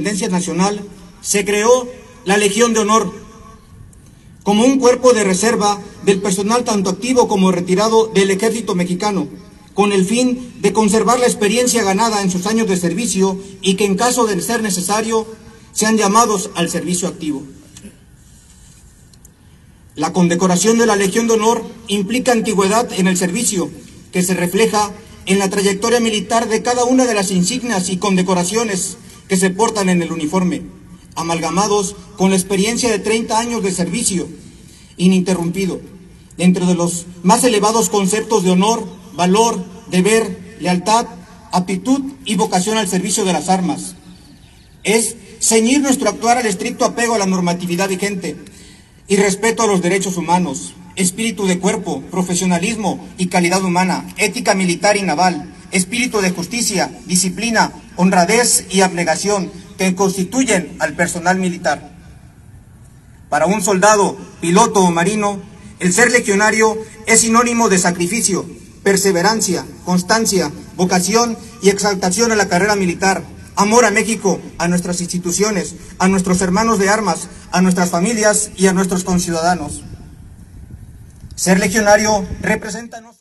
independencia nacional se creó la Legión de Honor como un cuerpo de reserva del personal tanto activo como retirado del ejército mexicano, con el fin de conservar la experiencia ganada en sus años de servicio y que en caso de ser necesario sean llamados al servicio activo. La condecoración de la Legión de Honor implica antigüedad en el servicio, que se refleja en la trayectoria militar de cada una de las insignias y condecoraciones que se portan en el uniforme, amalgamados con la experiencia de 30 años de servicio ininterrumpido, dentro de los más elevados conceptos de honor, valor, deber, lealtad, aptitud y vocación al servicio de las armas. Es ceñir nuestro actuar al estricto apego a la normatividad vigente y respeto a los derechos humanos, espíritu de cuerpo, profesionalismo y calidad humana, ética militar y naval, espíritu de justicia, disciplina, honradez y abnegación que constituyen al personal militar. Para un soldado, piloto o marino, el ser legionario es sinónimo de sacrificio, perseverancia, constancia, vocación y exaltación a la carrera militar, amor a México, a nuestras instituciones, a nuestros hermanos de armas, a nuestras familias y a nuestros conciudadanos. Ser legionario representa no